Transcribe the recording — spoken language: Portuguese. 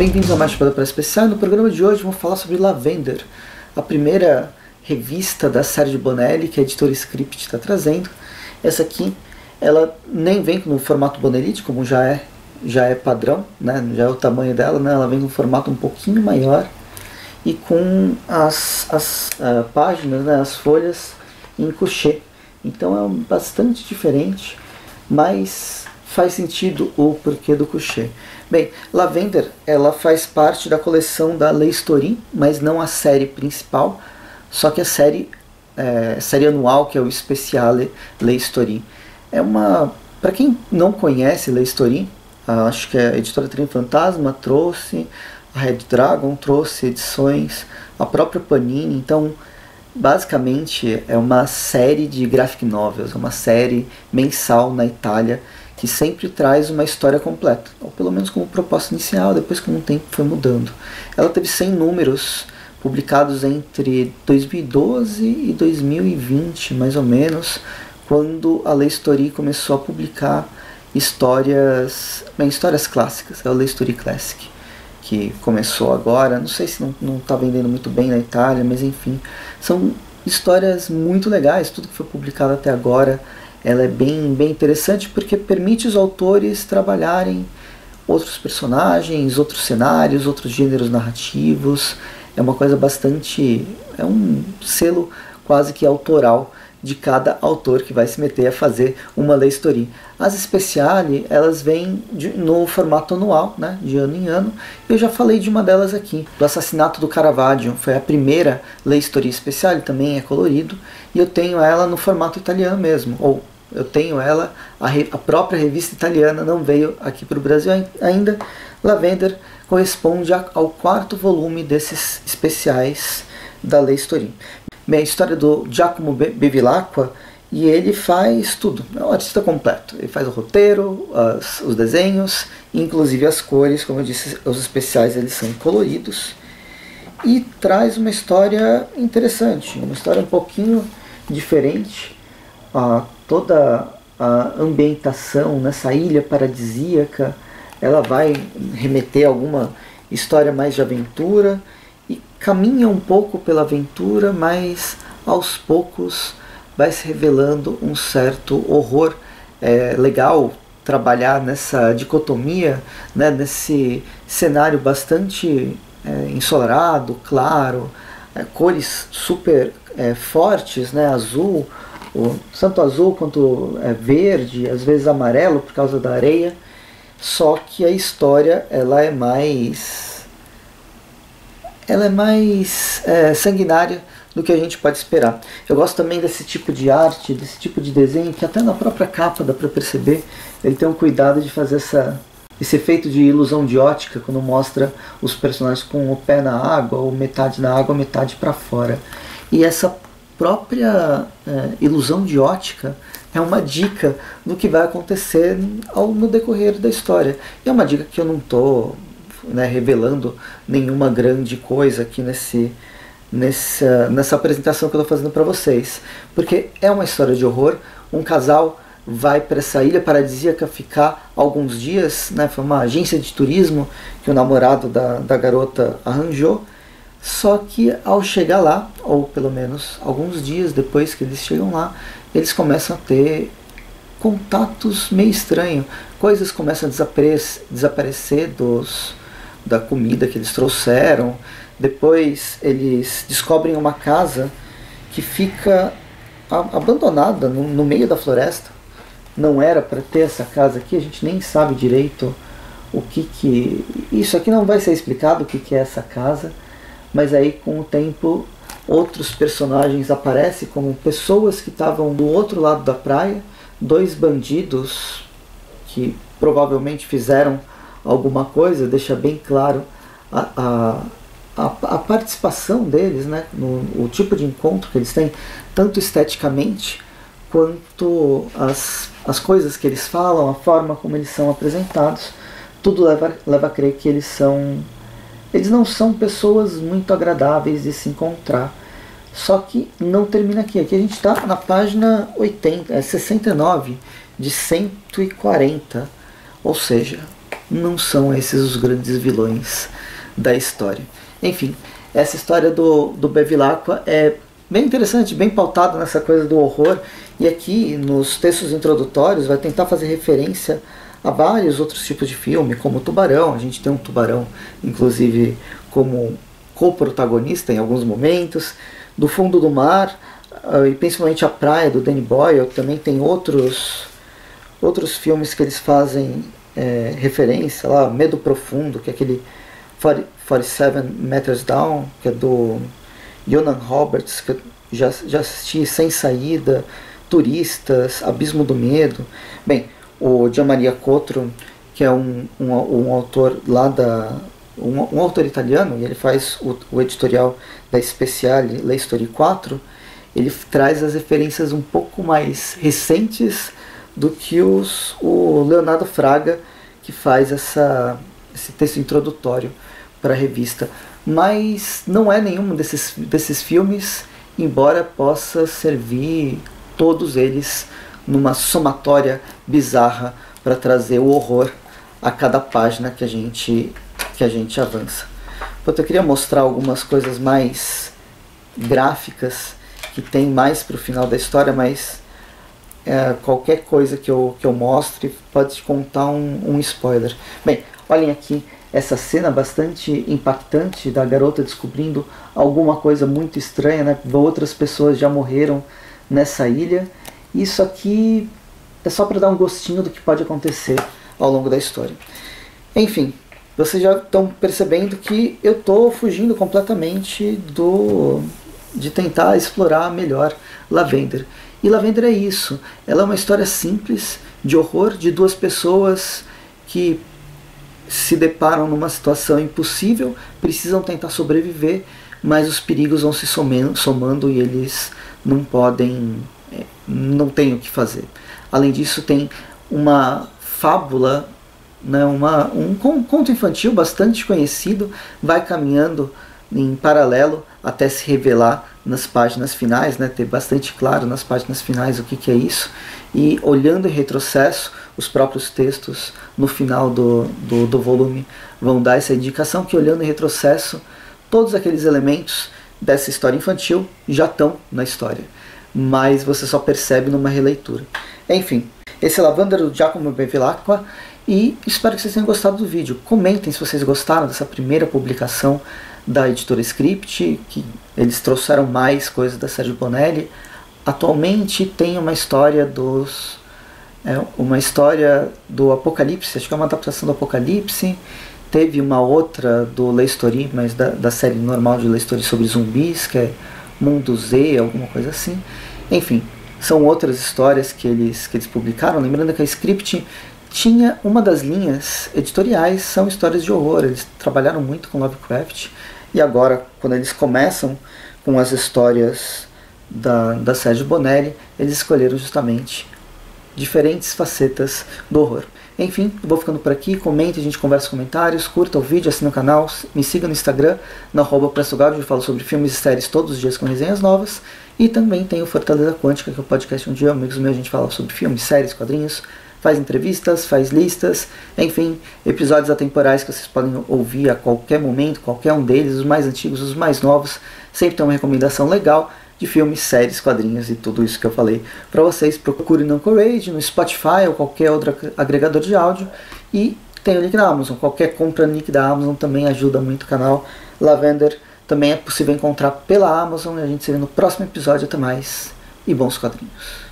Bem-vindos a mais Espada para Especial. No programa de hoje vamos falar sobre Lavender, a primeira revista da série de Bonelli que a editora Script está trazendo. Essa aqui, ela nem vem no formato Bonelite, como já é, já é padrão, né? já é o tamanho dela, né? ela vem no formato um pouquinho maior e com as, as uh, páginas, né? as folhas em coucher. Então é bastante diferente, mas faz sentido o porquê do coucher. Bem, Lavender ela faz parte da coleção da Leistorin, mas não a série principal, só que a série, é, série anual, que é o Speciale Leistorin. É uma. Para quem não conhece Leistorin, acho que a editora Trem Fantasma trouxe, a Red Dragon trouxe edições, a própria Panini, então basicamente é uma série de graphic novels, uma série mensal na Itália que sempre traz uma história completa, ou pelo menos como proposta inicial, depois com o tempo foi mudando. Ela teve 100 números publicados entre 2012 e 2020, mais ou menos, quando a Lei Story começou a publicar histórias, bem, histórias clássicas, é a Lei Story Classic, que começou agora, não sei se não está vendendo muito bem na Itália, mas enfim, são histórias muito legais, tudo que foi publicado até agora ela é bem, bem interessante porque permite os autores trabalharem outros personagens, outros cenários, outros gêneros narrativos. É uma coisa bastante. é um selo quase que autoral de cada autor que vai se meter a fazer uma lei story. As especiali, elas vêm de, no formato anual, né, de ano em ano. Eu já falei de uma delas aqui, do assassinato do Caravaggio, foi a primeira lei story especial, também é colorido, e eu tenho ela no formato italiano mesmo, ou eu tenho ela, a, a própria revista italiana não veio aqui para o Brasil ainda. Lavender corresponde ao quarto volume desses especiais da Lei Storin. Bem, a história do Giacomo Bevilacqua e ele faz tudo, é um artista completo. Ele faz o roteiro, as, os desenhos, inclusive as cores, como eu disse, os especiais eles são coloridos e traz uma história interessante, uma história um pouquinho diferente a, toda a ambientação nessa ilha paradisíaca, ela vai remeter a alguma história mais de aventura e caminha um pouco pela aventura, mas aos poucos vai se revelando um certo horror. É legal trabalhar nessa dicotomia, né, nesse cenário bastante é, ensolarado, claro, é, cores super é, fortes, né, azul, o, tanto azul quanto é, verde, às vezes amarelo por causa da areia. Só que a história ela é mais ela é mais é, sanguinária do que a gente pode esperar. Eu gosto também desse tipo de arte, desse tipo de desenho, que até na própria capa dá para perceber, ele tem um cuidado de fazer essa, esse efeito de ilusão de ótica quando mostra os personagens com o pé na água, ou metade na água, metade para fora. E essa própria é, ilusão de ótica é uma dica do que vai acontecer ao, no decorrer da história. E é uma dica que eu não estou né, revelando nenhuma grande coisa aqui nesse, nessa, nessa apresentação que eu estou fazendo para vocês. Porque é uma história de horror, um casal vai para essa ilha paradisíaca ficar alguns dias, né, foi uma agência de turismo que o namorado da, da garota arranjou, só que ao chegar lá, ou pelo menos alguns dias depois que eles chegam lá, eles começam a ter contatos meio estranhos. Coisas começam a desaparecer, desaparecer dos, da comida que eles trouxeram. Depois eles descobrem uma casa que fica abandonada no, no meio da floresta. Não era para ter essa casa aqui, a gente nem sabe direito o que que. Isso aqui não vai ser explicado o que, que é essa casa mas aí com o tempo outros personagens aparecem como pessoas que estavam do outro lado da praia, dois bandidos que provavelmente fizeram alguma coisa, deixa bem claro a, a, a, a participação deles, né, no, o tipo de encontro que eles têm, tanto esteticamente quanto as, as coisas que eles falam, a forma como eles são apresentados, tudo leva, leva a crer que eles são eles não são pessoas muito agradáveis de se encontrar. Só que não termina aqui. Aqui a gente está na página 80, é 69 de 140. Ou seja, não são esses os grandes vilões da história. Enfim, essa história do, do Bevilacqua é bem interessante, bem pautada nessa coisa do horror, e aqui nos textos introdutórios vai tentar fazer referência a vários outros tipos de filme, como Tubarão, a gente tem um tubarão, inclusive, como co-protagonista em alguns momentos, do fundo do mar, ah, e principalmente a praia do Danny Boyle, também tem outros, outros filmes que eles fazem é, referência, lá, Medo Profundo, que é aquele 40, 47 Meters Down, que é do Jonan Roberts, que eu já, já assisti Sem Saída, Turistas, Abismo do Medo. Bem, o Gianmaria Cotro, que é um, um, um autor lá da. Um, um, autor italiano, e ele faz o, o editorial da Speciale La Story 4, ele traz as referências um pouco mais recentes do que os, o Leonardo Fraga, que faz essa, esse texto introdutório para a revista. Mas não é nenhum desses, desses filmes, embora possa servir todos eles numa somatória bizarra para trazer o horror a cada página que a gente, que a gente avança. eu queria mostrar algumas coisas mais gráficas que tem mais para o final da história, mas é, qualquer coisa que eu, que eu mostre pode te contar um, um spoiler. Bem, olhem aqui essa cena bastante impactante da garota descobrindo alguma coisa muito estranha, né? Outras pessoas já morreram nessa ilha. Isso aqui é só para dar um gostinho do que pode acontecer ao longo da história. Enfim, vocês já estão percebendo que eu estou fugindo completamente do de tentar explorar melhor Lavender. E Lavender é isso. Ela é uma história simples de horror de duas pessoas que se deparam numa situação impossível, precisam tentar sobreviver, mas os perigos vão se somando, somando e eles não podem, não têm o que fazer. Além disso, tem uma fábula, né, uma, um conto infantil bastante conhecido, vai caminhando em paralelo até se revelar nas páginas finais, né, ter bastante claro nas páginas finais o que, que é isso, e olhando em retrocesso, os próprios textos no final do, do, do volume vão dar essa indicação que olhando em retrocesso, todos aqueles elementos dessa história infantil já estão na história, mas você só percebe numa releitura. Enfim, esse é Lavanda do Giacomo Bevilacqua e espero que vocês tenham gostado do vídeo. Comentem se vocês gostaram dessa primeira publicação da editora Script, que eles trouxeram mais coisas da Sérgio Bonelli. Atualmente tem uma história dos é uma história do Apocalipse, acho que é uma adaptação do Apocalipse. Teve uma outra do Lei Story, mas da, da série normal de Lei Story sobre zumbis, que é Mundo Z, alguma coisa assim. Enfim, são outras histórias que eles, que eles publicaram. Lembrando que a Script tinha uma das linhas editoriais, são histórias de horror. Eles trabalharam muito com Lovecraft. E agora, quando eles começam com as histórias da, da Sérgio Bonelli, eles escolheram justamente diferentes facetas do horror. Enfim, vou ficando por aqui, comente, a gente conversa comentários, curta o vídeo, assina o canal, me siga no Instagram, na arroba Pressogalho, eu falo sobre filmes e séries todos os dias com resenhas novas, e também tem o Fortaleza Quântica, que é o podcast onde eu, amigos meus, a gente fala sobre filmes, séries, quadrinhos, faz entrevistas, faz listas, enfim, episódios atemporais que vocês podem ouvir a qualquer momento, qualquer um deles, os mais antigos, os mais novos, sempre tem uma recomendação legal, de filmes, séries, quadrinhos e tudo isso que eu falei para vocês. Procure no Anchorage, no Spotify ou qualquer outro agregador de áudio e tem o link da Amazon. Qualquer compra no link da Amazon também ajuda muito o canal. Lavender também é possível encontrar pela Amazon e a gente se vê no próximo episódio. Até mais e bons quadrinhos.